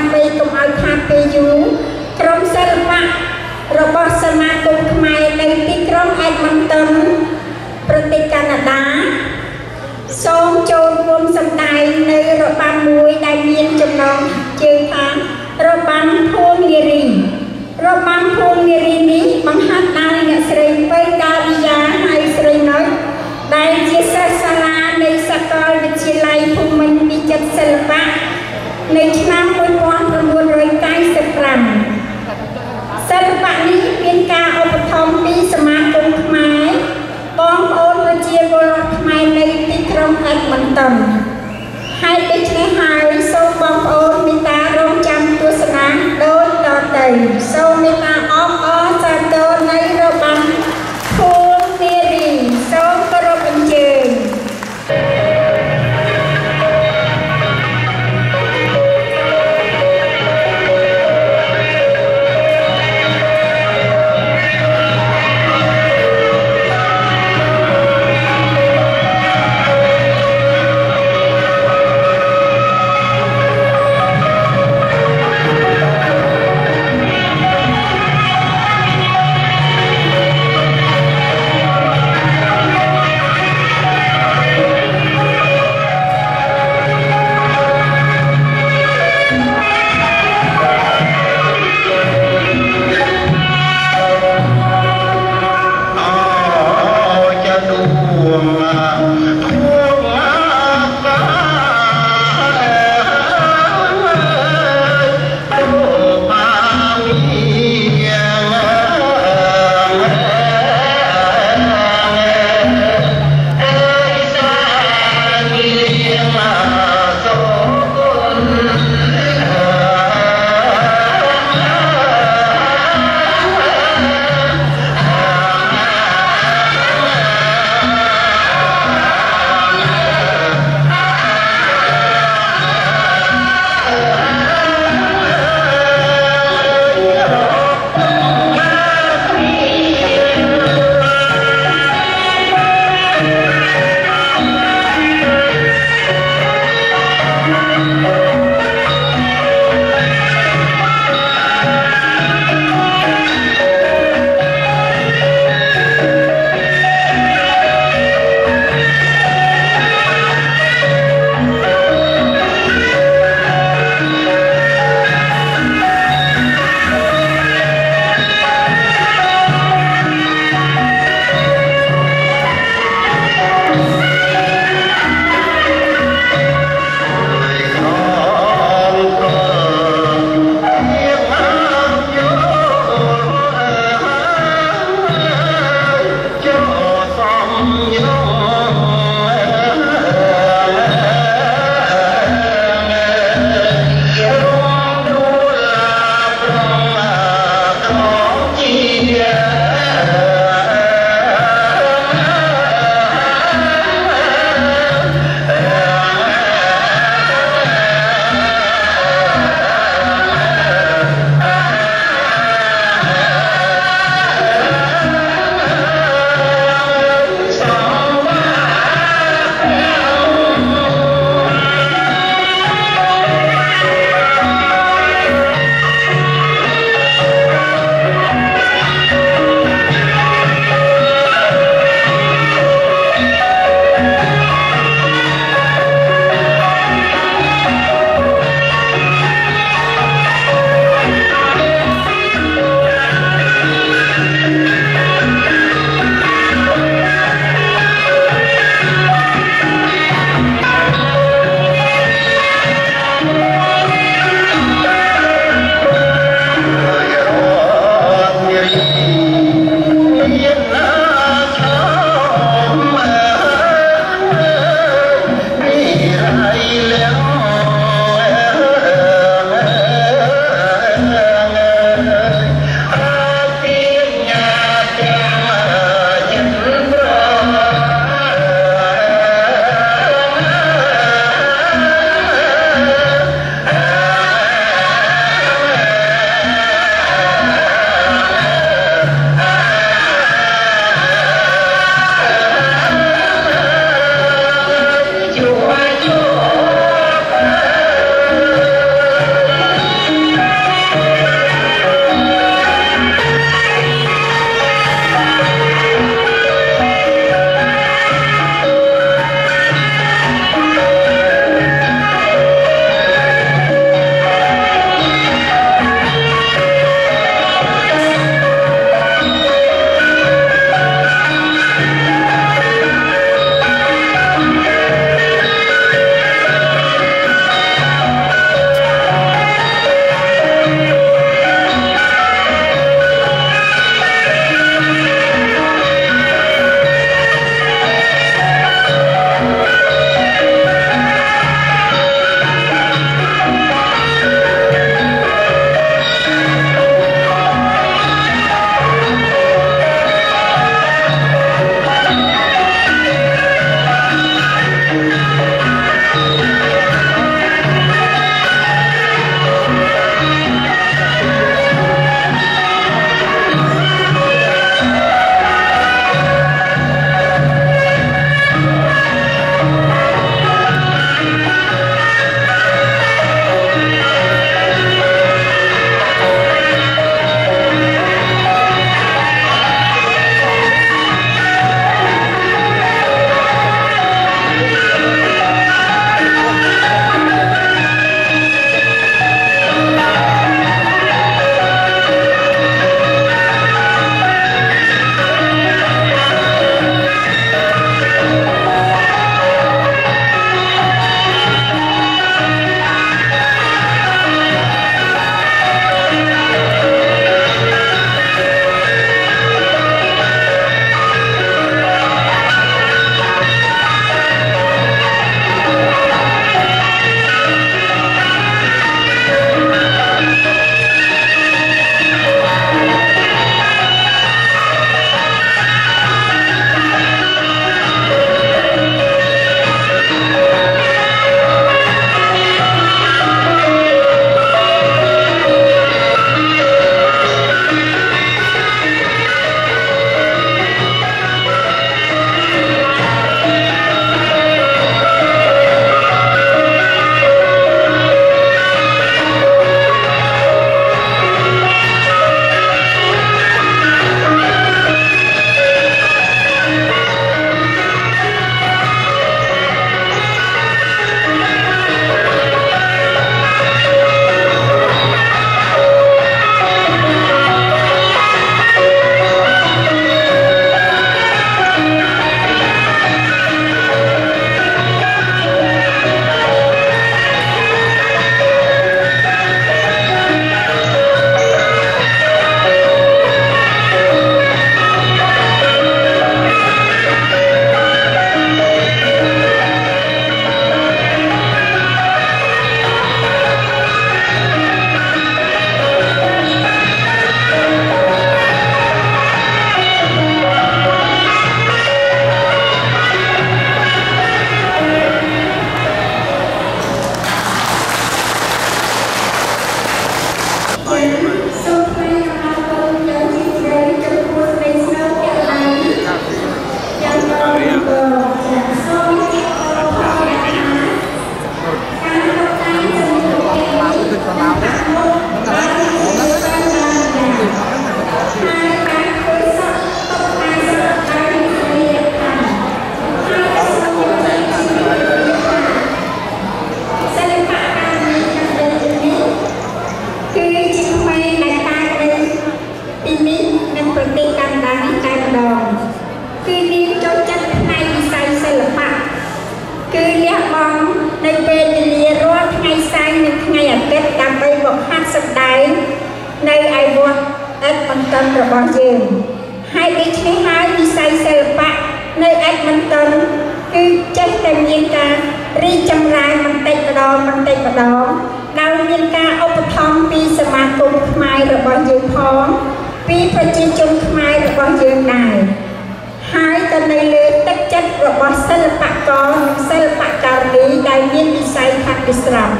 ដើម្បីកុំឲ្យខាតពេលយូរក្រុមសិល្បៈរបស់សមាគមខ្មែរនៅទីក្រុងអេដម៉ុងតុនប្រទេសកាណាដា សូមចូលរួមសម្ដែង នៅពេលវេលារាល់ថ្ងៃសៅរ៍និងថ្ងៃអាទិត្យដើម្បីមកហាត់សម្ដែងនៅឯវត្តអិតបន្ទន់របស់យើងហើយដូច្នេះហើយវិស័យសិល្បៈនៅអិតបន្ទន់គឺចេះតែមានការរីចម្រើនបន្តិចម្ដងបន្តិចម្ដងដោយមានការឧបត្ថម្ភពីសមាគមខ្មែររបស់យើងផងពីប្រជាជនខ្មែររបស់យើងដែរ ហើយក៏នៅលើទឹកចិត្តរបស់សិល្បករនិងសិល្បករនីដែលមានវិស័យខាងវិស្រម